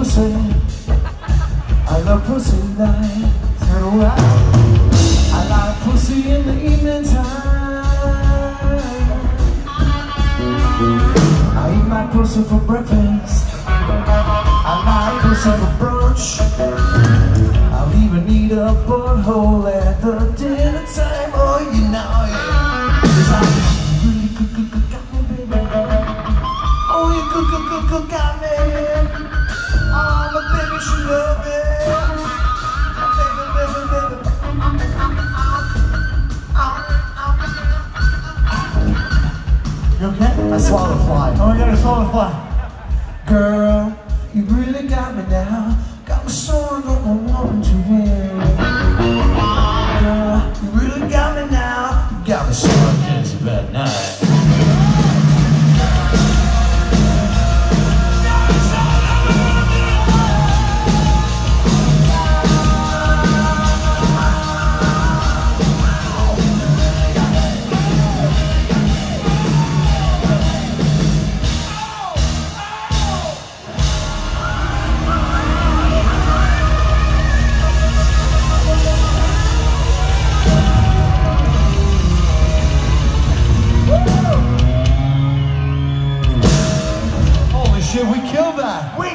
pussy. I love pussy night and around. I like pussy in the evening time. I eat my pussy for breakfast. I like pussy for brunch. You okay? I swallowed a fly. Oh, you gotta swallow a fly. Girl, you really got me now. Got me so I don't want to win. Girl, you really got me now. You got me so I can't sleep night. Shit, we kill that. We